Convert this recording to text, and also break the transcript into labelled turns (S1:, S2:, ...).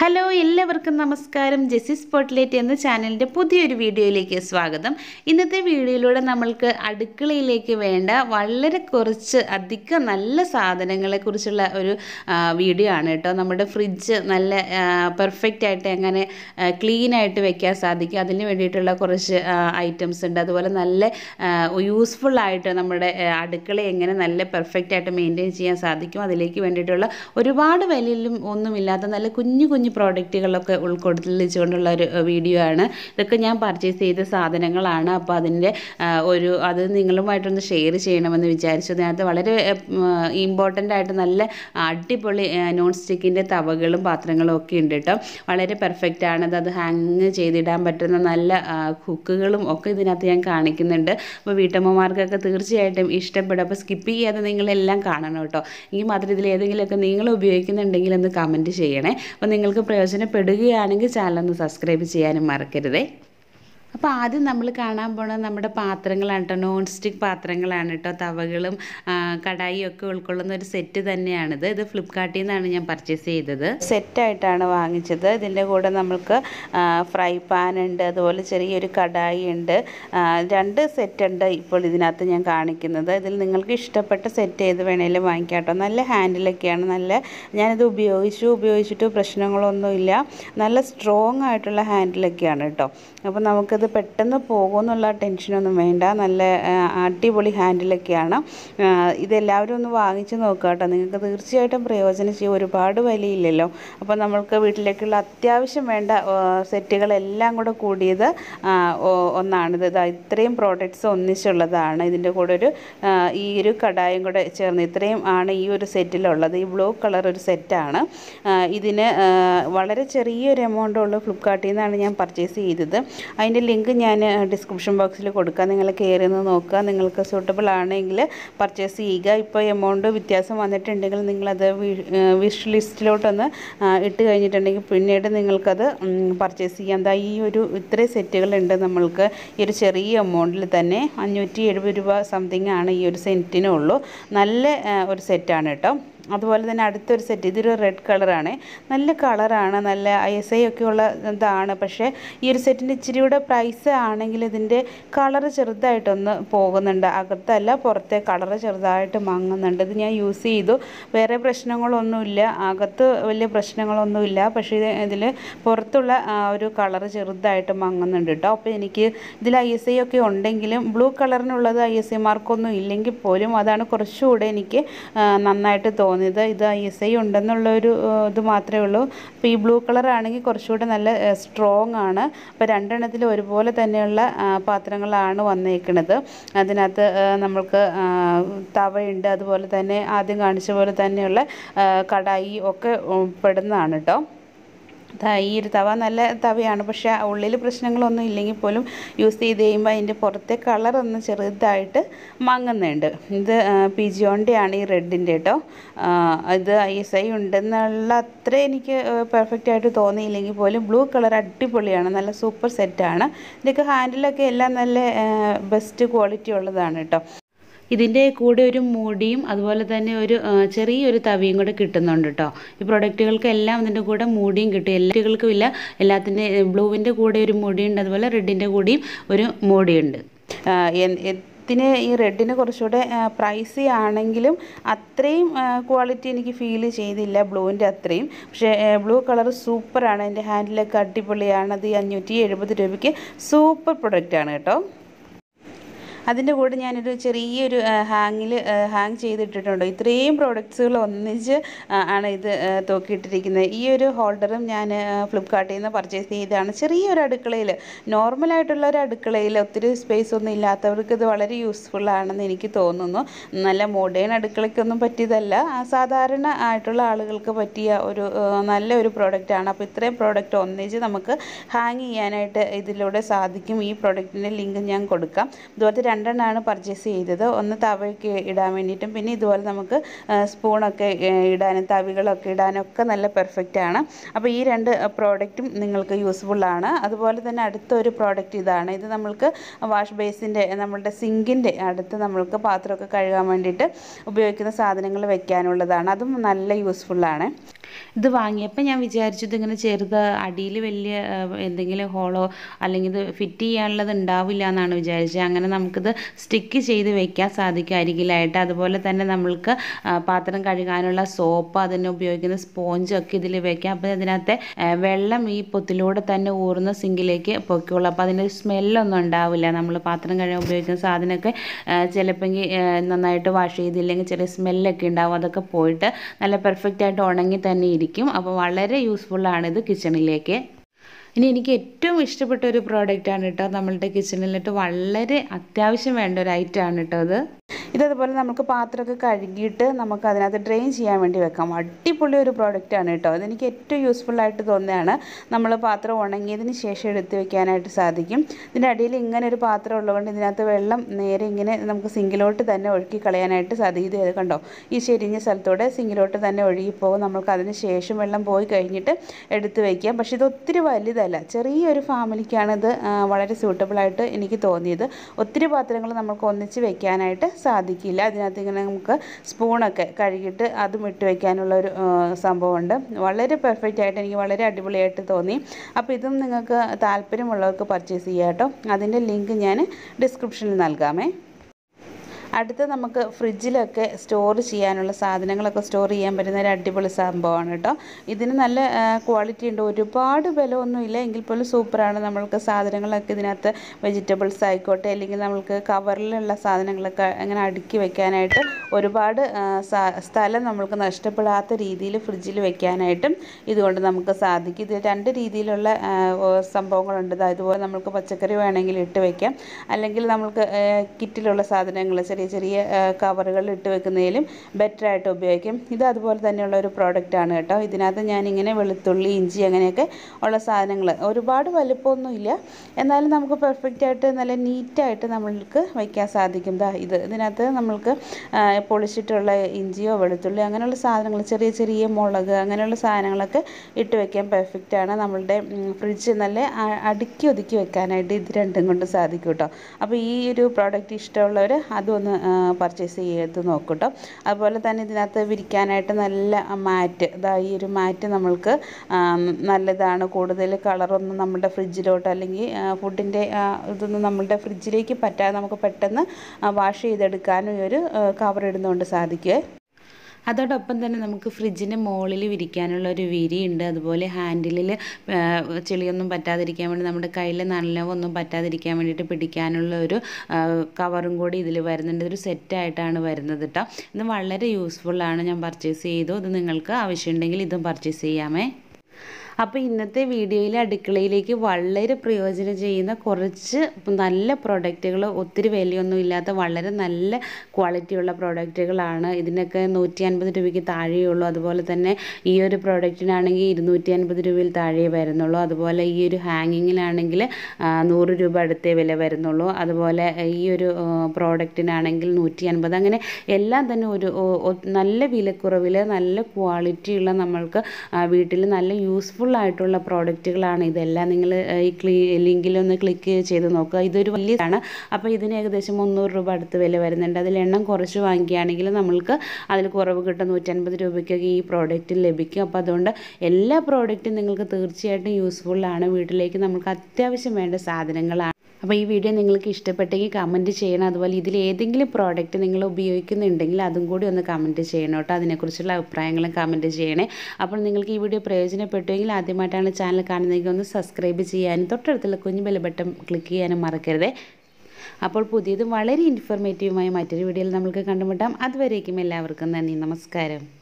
S1: Hello എല്ലാവർക്കും നമസ്കാരം. Jessy spotlight എന്ന ചാനലിന്റെ പുതിയൊരു വീഡിയോയിലേക്ക് സ്വാഗതം. ഇന്നത്തെ വീഡിയോയിലൂടെ നമ്മൾക്ക് അടുക്കളയിലേക്ക് വേണ്ട വളരെ കുറച്ച് അധികം നല്ല സാധനങ്ങളെക്കുറിച്ചുള്ള ഒരു വീഡിയോ ആണ് കേട്ടോ. നമ്മുടെ ഫ്രിഡ്ജ് നല്ല പെർഫെക്റ്റ് ആയിട്ട് എങ്ങനെ ക്ലീൻ ആയിട്ട് വെക്കാൻ സാധിക്കും. അതിന് വേണ്ടിയിട്ടുള്ള കുറച്ച് ഐറ്റംസ് ഉണ്ട്. അതുപോലെ നല്ല യൂസ്ഫുൾ ആയിട്ട് നമ്മുടെ അടുക്കള എങ്ങനെ നല്ല പെർഫെക്റ്റ് ആയിട്ട് മെയിന്റെയിൻ ചെയ്യാൻ സാധിക്കും. അതിലേക്ക് വേണ്ടിയിട്ടുള്ള ഒരുപാട് വിലയിലും ഒന്നുമില്ലാത്ത നല്ല കുഞ്ഞു കുഞ്ഞു പ്രോഡക്റ്റുകളൊക്കെ ഉൾക്കൊള്ളിച്ചുകൊണ്ടുള്ള ഒരു വീഡിയോ ആണ്. ഇതൊക്കെ ഞാൻ പർച്ചേസ് ചെയ്ത സാധനങ്ങളാണ്. അപ്പോൾ അതിന്റെ ഒരു അത് നിങ്ങളുമായിട്ടൊന്ന് ഷെയർ ചെയ്യണമെന്ന് വിചാരിച്ചു. അതിനകത്ത് വളരെ ഇമ്പോർട്ടന്റ് ആയിട്ട് നല്ല അടിപൊളി നോൺ സ്റ്റിക്കിന്റെ തവകളും പാത്രങ്ങളും ഒക്കെ ഉണ്ട് കേട്ടോ. വളരെ പെർഫെക്റ്റ് ആണ്. അത് അത് ഹാങ് ചെയ്തിടാൻ പറ്റുന്ന നല്ല ഹുക്കുകളും ഒക്കെ ഇതിനകത്ത് ഞാൻ കാണിക്കുന്നുണ്ട്. അപ്പോൾ വീട്ടമ്മമാർക്കൊക്കെ തീർച്ചയായിട്ടും ഇഷ്ടപ്പെടും. അപ്പോൾ സ്കിപ്പ് ചെയ്യാതെ നിങ്ങളെല്ലാം കാണണം കേട്ടോ. ഈ മാത്രം ഇതിൽ ഏതെങ്കിലുമൊക്കെ നിങ്ങൾ ഉപയോഗിക്കുന്നുണ്ടെങ്കിൽ ഒന്ന് കമന്റ് ചെയ്യണേ. അപ്പോൾ നിങ്ങൾക്ക് പ്രയോജനപ്പെടുകയാണെങ്കിൽ ചാനൽ ഒന്ന് സബ്സ്ക്രൈബ് ചെയ്യാനും മറക്കരുതേ. അപ്പോൾ ആദ്യം നമ്മൾ കാണാൻ പോണത് നമ്മുടെ പാത്രങ്ങളാണ് കേട്ടോ നോൺ സ്റ്റിക്ക് പാത്രങ്ങളാണ് കേട്ടോ തവകളും കടായി ഒക്കെ ഉൾക്കൊള്ളുന്ന ഒരു സെറ്റ് തന്നെയാണിത്. ഇത് ഫ്ലിപ്കാർട്ടിൽ നിന്നാണ് ഞാൻ പർച്ചേസ് ചെയ്തത്. സെറ്റായിട്ടാണ് വാങ്ങിച്ചത്. ഇതിന്റെ കൂടെ നമുക്ക് ഫ്രൈ പാൻ ഉണ്ട്. അതുപോലെ ചെറിയൊരു കടായി ഉണ്ട്. രണ്ട് സെറ്റ് ഉണ്ട് ഇപ്പോൾ ഇതിനകത്ത് ഞാൻ കാണിക്കുന്നത്. ഇതിൽ നിങ്ങൾക്ക് ഇഷ്ടപ്പെട്ട സെറ്റ് ഏത് വേണേലും വാങ്ങിക്കാം നല്ല ഹാൻഡിലൊക്കെയാണ് നല്ല ഞാനിത് ഉപയോഗിച്ചു. ഉപയോഗിച്ചിട്ട് പ്രശ്നങ്ങളൊന്നുമില്ല. നല്ല സ്ട്രോങ് ആയിട്ടുള്ള ഹാൻഡിലൊക്കെയാണ് കേട്ടോ അപ്പോൾ നമുക്കത് പെട്ടെന്ന് പോകുമെന്നുള്ള ടെൻഷനൊന്നും വേണ്ട. നല്ല അടിപൊളി ഹാൻഡിലൊക്കെയാണ്. ഇതെല്ലാവരും ഒന്ന് വാങ്ങിച്ച് നോക്കുക കേട്ടോ. നിങ്ങൾക്ക് തീർച്ചയായിട്ടും പ്രയോജനം ചെയ്യും ഒരുപാട് വിലയില്ലല്ലോ. അപ്പോൾ നമ്മൾക്ക് വീട്ടിലേക്കുള്ള അത്യാവശ്യം വേണ്ട സെറ്റുകളെല്ലാം കൂടെ കൂടിയത് ഒന്നാണിത്. ഇതാ ഇത്രയും പ്രോഡക്റ്റ്സ് ഒന്നിച്ചുള്ളതാണ്. ഇതിന്റെ കൂടെ ഒരു ഈ ഒരു കടായും കൂടെ ചേർന്ന് ഇത്രയും ആണ് ഈ ഒരു സെറ്റിലുള്ളത്. ഈ ബ്ലൂ കളർ ഒരു സെറ്റാണ്. ഇതിന് വളരെ ചെറിയൊരു എമൗണ്ട് ഉള്ളൂ. ഫ്ലിപ്കാർട്ടിൽ നിന്നാണ് ഞാൻ പർച്ചേസ് ചെയ്തത്. അതിന്റെ ലിങ്ക് ഞാൻ ഡിസ്ക്രിപ്ഷൻ ബോക്സിൽ കൊടുക്കാം. നിങ്ങൾ കയറി നിന്ന് നോക്കുക. നിങ്ങൾക്ക് സൂട്ടബിൾ ആണെങ്കിൽ പർച്ചേസ് ചെയ്യുക. ഇപ്പോൾ എമൗണ്ട് വ്യത്യാസം വന്നിട്ടുണ്ടെങ്കിൽ നിങ്ങളത് വിഷ് ലിസ്റ്റിലോട്ടൊന്ന് ഇട്ട് കഴിഞ്ഞിട്ടുണ്ടെങ്കിൽ പിന്നീട് നിങ്ങൾക്കത് പർച്ചേസ് ചെയ്യാം. ദാ ഈ ഒരു ഇത്രയും സെറ്റുകളുണ്ട് നമ്മൾക്ക്. ഈ ഒരു ചെറിയ എമൗണ്ടിൽ തന്നെ അഞ്ഞൂറ്റി എഴുപത് രൂപ സംതിങ് ആണ് ഈ ഒരു സെന്റിനുള്ളൂ നല്ല ഒരു സെറ്റാണ് കേട്ടോ. അതുപോലെ തന്നെ അടുത്തൊരു സെറ്റ് ഇതൊരു റെഡ് കളറാണ് നല്ല കളറാണ് നല്ല എസ് ഐ ഒക്കെ ഉള്ള ഇതാണ്. പക്ഷേ ഈ ഒരു സെറ്റിന്റെ ഇച്ചിരി കൂടെ പ്രൈസ് ആണെങ്കിൽ ഇതിന്റെ കളറ് ചെറുതായിട്ടൊന്ന് പോകുന്നുണ്ട്. അകത്തല്ല പുറത്തെ കളർ ചെറുതായിട്ട് മങ്ങുന്നുണ്ട്. ഇത് ഞാൻ യൂസ് ചെയ്തു. വേറെ പ്രശ്നങ്ങളൊന്നുമില്ല. അകത്ത് വലിയ പ്രശ്നങ്ങളൊന്നുമില്ല. പക്ഷേ ഇത് ഇതിൽ പുറത്തുള്ള ഒരു കളർ ചെറുതായിട്ട് മങ്ങുന്നുണ്ട് കേട്ടോ അപ്പോൾ എനിക്ക് ഇതിൽ ഐ എസ് ഐ ഒക്കെ ഉണ്ടെങ്കിലും ബ്ലൂ കളറിനുള്ളത് ഐ എസ് ഐ മാർക്കൊന്നും ഇല്ലെങ്കിൽ പോലും അതാണ് കുറച്ചുകൂടെ എനിക്ക് നന്നായിട്ട് നന്നായിട്ട് തോന്നിയത്. ഇത് ഉണ്ടെന്നുള്ളൊരു ആ, ഇത് മാത്രമേ ഉള്ളൂ. അപ്പോൾ ഈ ബ്ലൂ കളർ ആണെങ്കിൽ കുറച്ചുകൂടെ നല്ല സ്ട്രോങ് ആണ്. അപ്പോൾ രണ്ടെണ്ണത്തിൽ ഒരുപോലെ തന്നെയുള്ള പാത്രങ്ങളാണ് വന്നേക്കുന്നത് അതിനകത്ത് നമ്മൾക്ക് തവയുണ്ട്. അതുപോലെ തന്നെ ആദ്യം കാണിച്ച പോലെ തന്നെയുള്ള കടായി ഒക്കെ ഉൾപ്പെടുന്നതാണ് കേട്ടോ ഈ ഒരു തവ നല്ല തവയാണ്. പക്ഷേ ഉള്ളിൽ പ്രശ്നങ്ങളൊന്നും ഇല്ലെങ്കിൽ പോലും യൂസ് ചെയ്ത് കഴിയുമ്പോൾ അതിന്റെ പുറത്തെ കളറൊന്ന് ചെറുതായിട്ട് മങ്ങുന്നുണ്ട്. ഇത് പി ജി ആണ് ഈ റെഡിന്റെ കേട്ടോ ഇത് ഐ എസ് ഐ ഉണ്ടെന്നുള്ള അത്ര എനിക്ക് പെർഫെക്റ്റ് ആയിട്ട് തോന്നിയില്ലെങ്കിൽ പോലും ബ്ലൂ കളർ അടിപൊളിയാണ്. നല്ല സൂപ്പർ സെറ്റാണ്. ഇതൊക്കെ ഹാൻഡിലൊക്കെ എല്ലാം നല്ല ബെസ്റ്റ് ക്വാളിറ്റി ഉള്ളതാണ് കേട്ടോ ഇതിന്റെ കൂടെ ഒരു മൂടിയും അതുപോലെ തന്നെ ഒരു ചെറിയൊരു തവിയും കൂടെ കിട്ടുന്നുണ്ട് കേട്ടോ ഈ പ്രൊഡക്റ്റുകൾക്കെല്ലാം ഇതിന്റെ കൂടെ മൂടിയും കിട്ടും. എല്ലാറ്റുകൾക്കും ഇല്ല. എല്ലാത്തിന്റെ ബ്ലൂവിന്റെ കൂടെ ഒരു മൂടിയുണ്ട് അതുപോലെ റെഡിന്റെ കൂടിയും ഒരു മൂടിയുണ്ട്. ഇതിന് ഈ റെഡിന് കുറച്ചുകൂടെ പ്രൈസി ആണെങ്കിലും അത്രയും ക്വാളിറ്റി എനിക്ക് ഫീൽ ചെയ്തില്ല ബ്ലൂവിന്റെ അത്രയും. പക്ഷേ ബ്ലൂ കളർ സൂപ്പറാണ് എന്റെ ഹാൻഡിലൊക്കെ അടിപൊളിയാണ്. അത് അഞ്ഞൂറ്റി രൂപയ്ക്ക് സൂപ്പർ പ്രൊഡക്റ്റാണ് കേട്ടോ. അതിന്റെ കൂടെ ഞാനൊരു ചെറിയൊരു ഹാങ്ങിൽ ഹാങ് ചെയ്തിട്ടിട്ടുണ്ട്. ഇത്രയും പ്രോഡക്റ്റ്സുകൾ ഒന്നിച്ച് ആണ് ഇത് തൂക്കിയിട്ടിരിക്കുന്നത്. ഈ ഒരു ഹോൾഡറും ഞാൻ ഫ്ലിപ്കാർട്ടിൽ നിന്ന് പർച്ചേസ് ചെയ്തതാണ്. ചെറിയൊരു അടുക്കളയിൽ നോർമലായിട്ടുള്ള ഒരു അടുക്കളയിൽ ഒത്തിരി സ്പേസ് ഒന്നും ഇല്ലാത്തവർക്ക് ഇത് വളരെ യൂസ്ഫുൾ ആണെന്ന് എനിക്ക് തോന്നുന്നു. നല്ല മോഡേൺ അടുക്കളയ്ക്കൊന്നും പറ്റിയതല്ല. സാധാരണ ആയിട്ടുള്ള ആളുകൾക്ക് പറ്റിയ ഒരു നല്ല ഒരു പ്രോഡക്റ്റാണ്. അപ്പോൾ ഇത്രയും പ്രോഡക്റ്റ് ഒന്നിച്ച് നമുക്ക് ഹാങ് ചെയ്യാനായിട്ട് ഇതിലൂടെ സാധിക്കും. ഈ പ്രോഡക്റ്റിന്റെ ലിങ്ക് ഞാൻ കൊടുക്കാം. ഇതുപോലത്തെ രണ്ടെണ്ണമാണ് പർച്ചേസ് ചെയ്തത്. ഒന്ന് തവയ്ക്ക് ഇടാൻ വേണ്ടിയിട്ടും പിന്നെ ഇതുപോലെ നമുക്ക് സ്പൂണൊക്കെ ഇടാനും തവികളൊക്കെ ഇടാനും ഒക്കെ നല്ല പെർഫെക്റ്റ് ആണ്. അപ്പോൾ ഈ രണ്ട് പ്രോഡക്റ്റും നിങ്ങൾക്ക് യൂസ്ഫുൾ ആണ്. അതുപോലെ തന്നെ അടുത്തൊരു പ്രോഡക്റ്റ് ഇതാണ്. ഇത് നമ്മൾക്ക് വാഷ് ബേസിന്റെ നമ്മളുടെ സിങ്കിന്റെ അടുത്ത് നമ്മൾക്ക് പാത്രമൊക്കെ കഴുകാൻ വേണ്ടിയിട്ട് ഉപയോഗിക്കുന്ന സാധനങ്ങൾ വെക്കാനുള്ളതാണ്. അതും നല്ല യൂസ്ഫുള്ളാണ് ഇത് വാങ്ങിയപ്പോൾ ഞാൻ വിചാരിച്ചു ഇതിങ്ങനെ ചെറുത് അടിയിൽ വലിയ എന്തെങ്കിലും ഹോളോ അല്ലെങ്കിൽ ഇത് ഫിറ്റ് ചെയ്യാനുള്ളത് ഉണ്ടാവില്ല എന്നാണ് വിചാരിച്ചത്. അങ്ങനെ നമുക്കിത് സ്റ്റിക്ക് ചെയ്ത് വെക്കാൻ സാധിക്കും അരികിലായിട്ട് അതുപോലെ തന്നെ നമ്മൾക്ക് പാത്രം കഴുകാനുള്ള സോപ്പ് അതിന് ഉപയോഗിക്കുന്ന സ്പോഞ്ചൊക്കെ ഇതിൽ വെക്കാം. അപ്പോൾ ഇതിനകത്തെ വെള്ളം ഈ പൊത്തിലൂടെ തന്നെ ഊർന്ന സിങ്കിലേക്ക് പൊയ്ക്കോളൂ. അപ്പോൾ അതിന്റെ സ്മെല്ലൊന്നും ഉണ്ടാവില്ല. നമ്മൾ പാത്രം കഴുകാൻ ഉപയോഗിക്കുന്ന സാധനമൊക്കെ ചിലപ്പോൾ നന്നായിട്ട് വാഷ് ചെയ്തില്ലെങ്കിൽ ചെറിയ സ്മെല്ലൊക്കെ ഉണ്ടാവും. അതൊക്കെ പോയിട്ട് നല്ല പെർഫെക്റ്റ് ആയിട്ട് ഉണങ്ങി തന്നെ ഇരിക്കും അപ്പോൾ വളരെ യൂസ്ഫുള്ളാണിത് കിച്ചണിലേക്ക് ഇനി എനിക്ക് ഏറ്റവും ഇഷ്ടപ്പെട്ട ഒരു പ്രോഡക്റ്റാണ് കേട്ടോ നമ്മളുടെ കിച്ചണിലിട്ട് വളരെ അത്യാവശ്യം വേണ്ട ഒരു ഐറ്റമാണ് കേട്ടോ അത്. ഇതതുപോലെ നമുക്ക് പാത്രമൊക്കെ കഴുകിയിട്ട് നമുക്ക് അതിനകത്ത് ഡ്രെയിൻ ചെയ്യാൻ വേണ്ടി വെക്കാം. അടിപൊളി ഒരു പ്രോഡക്റ്റാണ് കേട്ടോ. അതെനിക്ക് ഏറ്റവും യൂസ്ഫുൾ ആയിട്ട് തോന്നുന്നതാണ്. നമ്മൾ പാത്രം ഉണങ്ങിയതിന് ശേഷം എടുത്ത് വെക്കാനായിട്ട് സാധിക്കും. ഇതിന്റെ അടിയിൽ ഇങ്ങനെ ഒരു പാത്രം ഉള്ളതുകൊണ്ട് ഇതിനകത്ത് വെള്ളം നേരെ ഇങ്ങനെ നമുക്ക് സിങ്കിലോട്ട് തന്നെ ഒഴുക്കി കളയാനായിട്ട് സാധിക്കും. ഇത് കണ്ടോ? ഈ ചെരിഞ്ഞ സ്ഥലത്തോടെ സിങ്കിലോട്ട് തന്നെ ഒഴുകിപ്പോകും. നമുക്ക് അതിന് ശേഷം വെള്ളം പോയി കഴിഞ്ഞിട്ട് എടുത്ത് വയ്ക്കാം പക്ഷേ ഇത് ഒത്തിരി വലുതല്ല. ചെറിയൊരു ഫാമിലിക്കാണ് ഇത് വളരെ സ്യൂട്ടബിളായിട്ട് എനിക്ക് തോന്നിയത്. ഒത്തിരി പാത്രങ്ങൾ നമുക്ക് ഒന്നിച്ച് വെക്കാനായിട്ട് സാധിക്കില്ല. അതിനകത്ത് ഇങ്ങനെ നമുക്ക് സ്പൂണൊക്കെ കഴുകിയിട്ട് അതും ഇട്ട് വെക്കാനുള്ള ഒരു സംഭവമുണ്ട്. വളരെ പെർഫെക്റ്റ് ആയിട്ട് എനിക്ക് വളരെ അടിപൊളിയായിട്ട് തോന്നി. അപ്പോൾ ഇതും നിങ്ങൾക്ക് താല്പര്യമുള്ളവർക്ക് പർച്ചേസ് ചെയ്യാം കേട്ടോ. അതിന്റെ ലിങ്ക് ഞാൻ ഡിസ്ക്രിപ്ഷനിൽ നൽകാമേ. അടുത്ത് നമുക്ക് ഫ്രിഡ്ജിലൊക്കെ സ്റ്റോർ ചെയ്യാനുള്ള സാധനങ്ങളൊക്കെ സ്റ്റോർ ചെയ്യാൻ പറ്റുന്ന ഒരു അടിപൊളി സംഭവമാണ് കേട്ടോ. ഇതിന് നല്ല ക്വാളിറ്റി ഉണ്ട്. ഒരുപാട് വില ഒന്നുമില്ല എങ്കിൽ പോലും സൂപ്പറാണ് നമ്മൾക്ക് സാധനങ്ങളൊക്കെ ഇതിനകത്ത് വെജിറ്റബിൾസ് ആയിക്കോട്ടെ അല്ലെങ്കിൽ നമ്മൾക്ക് കവറിലുള്ള സാധനങ്ങളൊക്കെ അങ്ങനെ അടുക്കി വെക്കാനായിട്ട് ഒരുപാട് സ്ഥലം നമ്മൾക്ക് നഷ്ടപ്പെടാത്ത രീതിയിൽ ഫ്രിഡ്ജിൽ വെക്കാനായിട്ടും ഇതുകൊണ്ട് നമുക്ക് സാധിക്കും. ഇത് രണ്ട് രീതിയിലുള്ള സംഭവങ്ങളുണ്ട്. ഇതുപോലെ നമുക്ക് പച്ചക്കറി വേണമെങ്കിൽ ഇട്ട് വയ്ക്കാം അല്ലെങ്കിൽ നമ്മൾക്ക് കിറ്റിലുള്ള സാധനങ്ങൾ ചെറിയ ചെറിയ കവറുകളിൽ ഇട്ട് വെക്കുന്നതിലും ബെറ്റർ ആയിട്ട് ഉപയോഗിക്കും. ഇത് അതുപോലെ തന്നെയുള്ള ഒരു പ്രോഡക്റ്റാണ് കേട്ടോ. ഇതിനകത്ത് ഞാനിങ്ങനെ വെളുത്തുള്ളി ഇഞ്ചി അങ്ങനെയൊക്കെ ഉള്ള സാധനങ്ങൾ ഒരുപാട് വലുപ്പമൊന്നും ഇല്ല. എന്നാലും നമുക്ക് പെർഫെക്റ്റ് ആയിട്ട് നല്ല നീറ്റായിട്ട് നമ്മൾക്ക് വയ്ക്കാൻ സാധിക്കും. ദാ ഇത്. ഇതിനകത്ത് നമ്മൾക്ക് പൊളിച്ചിട്ടുള്ള ഇഞ്ചിയോ വെളുത്തുള്ളി അങ്ങനെയുള്ള സാധനങ്ങൾ ചെറിയ ചെറിയ മുളക് അങ്ങനെയുള്ള സാധനങ്ങളൊക്കെ ഇട്ട് വെക്കാൻ പെർഫെക്റ്റ് ആണ്. നമ്മളുടെ ഫ്രിഡ്ജ് നല്ല അടുക്കി ഒതുക്കി വെക്കാനായിട്ട് ഇത് രണ്ടും കൊണ്ട് സാധിക്കും കേട്ടോ. അപ്പോൾ ഈ ഒരു പ്രോഡക്റ്റ് ഇഷ്ടമുള്ളവർ അതും ഒന്ന് പർച്ചേസ് ചെയ്ത് നോക്കും അതുപോലെ തന്നെ ഇതിനകത്ത് വിരിക്കാനായിട്ട് നല്ല മാറ്റ് ഇതാ ഈ ഒരു മാറ്റ് നമ്മൾക്ക് നല്ലതാണ്. കൂടുതൽ കളറൊന്നും നമ്മുടെ ഫ്രിഡ്ജിലോട്ട് അല്ലെങ്കിൽ ഫുഡിന്റെ ഇതൊന്നും നമ്മളുടെ ഫ്രിഡ്ജിലേക്ക് പറ്റാതെ നമുക്ക് പെട്ടെന്ന് വാഷ് ചെയ്തെടുക്കാനും ഈ ഒരു കവർ ഇടുന്നതുകൊണ്ട് സാധിക്കുമേ അതോടൊപ്പം തന്നെ നമുക്ക് ഫ്രിഡ്ജിന് മുകളിൽ വിരിക്കാനുള്ള ഒരു വിരിയുണ്ട്. അതുപോലെ ഹാൻഡിലിൽ ചെളിയൊന്നും പറ്റാതിരിക്കാൻ വേണ്ടി നമ്മുടെ കയ്യിൽ നല്ലവൊന്നും പറ്റാതിരിക്കാൻ വേണ്ടിയിട്ട് പിടിക്കാനുള്ള ഒരു കവറും കൂടി ഇതിൽ വരുന്നുണ്ട്. ഇതൊരു സെറ്റായിട്ടാണ് വരുന്നത് കേട്ടോ ഇത് വളരെ യൂസ്ഫുള്ളാണ് ഞാൻ പർച്ചേസ് ചെയ്തു. ഇത് നിങ്ങൾക്ക് ആവശ്യമുണ്ടെങ്കിൽ ഇതും പർച്ചേസ് ചെയ്യാമേ. അപ്പോൾ ഇന്നത്തെ വീഡിയോയിൽ അടുക്കളയിലേക്ക് വളരെ പ്രയോജനം ചെയ്യുന്ന കുറച്ച് നല്ല പ്രോഡക്റ്റുകൾ ഒത്തിരി വിലയൊന്നും ഇല്ലാത്ത വളരെ നല്ല ക്വാളിറ്റിയുള്ള പ്രോഡക്റ്റുകളാണ്. ഇതിനൊക്കെ നൂറ്റി അൻപത് രൂപയ്ക്ക് താഴെയുള്ളൂ അതുപോലെ തന്നെ ഈ ഒരു പ്രോഡക്റ്റിനാണെങ്കിൽ ഇരുന്നൂറ്റി അൻപത് രൂപയിൽ താഴെ വരുന്നുള്ളൂ. അതുപോലെ ഈ ഒരു ഹാങ്ങിങ്ങിനാണെങ്കിൽ നൂറ് രൂപ അടുത്തേ വില വരുന്നുള്ളൂ. അതുപോലെ ഈ ഒരു പ്രോഡക്റ്റിനാണെങ്കിൽ നൂറ്റി അൻപത് അങ്ങനെ എല്ലാം തന്നെ ഒരു നല്ല വിലക്കുറവിൽ നല്ല ക്വാളിറ്റിയുള്ള നമ്മൾക്ക് വീട്ടിൽ നല്ല ആയിട്ടുള്ള പ്രോഡക്റ്റുകളാണ് ഇതെല്ലാം. നിങ്ങൾ ഈ ക്ലീ ലിങ്കിലൊന്ന് ക്ലിക്ക് ചെയ്ത് നോക്കുക. ഇതൊരു വലിയതാണ്. അപ്പോൾ ഇതിന് ഏകദേശം മുന്നൂറ് രൂപ അടുത്ത് വില വരുന്നുണ്ട്. അതിൽ എണ്ണം കുറച്ച് വാങ്ങിക്കുകയാണെങ്കിൽ നമ്മൾക്ക് അതിൽ കുറവ് കിട്ടും. നൂറ്റൻപത് രൂപയ്ക്കൊക്കെ ഈ പ്രോഡക്റ്റ് ലഭിക്കും. അപ്പോൾ അതുകൊണ്ട് എല്ലാ പ്രോഡക്റ്റും നിങ്ങൾക്ക് തീർച്ചയായിട്ടും യൂസ്ഫുള്ളാണ് വീട്ടിലേക്ക് നമുക്ക് അത്യാവശ്യം വേണ്ട സാധനങ്ങളാണ്. അപ്പോൾ ഈ വീഡിയോ നിങ്ങൾക്ക് ഇഷ്ടപ്പെട്ടെങ്കിൽ കമന്റ് ചെയ്യണം. അതുപോലെ ഇതിൽ ഏതെങ്കിലും പ്രോഡക്റ്റ് നിങ്ങൾ ഉപയോഗിക്കുന്നുണ്ടെങ്കിൽ അതും കൂടി ഒന്ന് കമന്റ് ചെയ്യണം കേട്ടോ. അതിനെക്കുറിച്ചുള്ള അഭിപ്രായങ്ങളും കമന്റ് ചെയ്യണേ. അപ്പോൾ നിങ്ങൾക്ക് ഈ വീഡിയോ പ്രയോജനപ്പെട്ടുവെങ്കിൽ ആദ്യമായിട്ടാണ് ചാനൽ കാണുന്നതെങ്കിൽ ഒന്ന് സബ്സ്ക്രൈബ് ചെയ്യാനും തൊട്ടടുത്തുള്ള കുഞ്ഞു ബെൽ ബട്ടൺ ക്ലിക്ക് ചെയ്യാനും മറക്കരുത്. അപ്പോൾ പുതിയതും വളരെ ഇൻഫോർമേറ്റീവുമായ മറ്റൊരു വീഡിയോയിൽ നമുക്ക് കണ്ടുമുട്ടാം. അതുവരേക്കും എല്ലാവർക്കും നന്ദി. നമസ്കാരം.